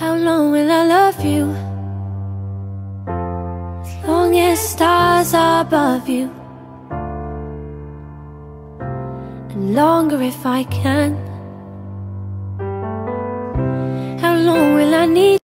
How long will I love you? As long as stars are above you And longer if I can How long will I need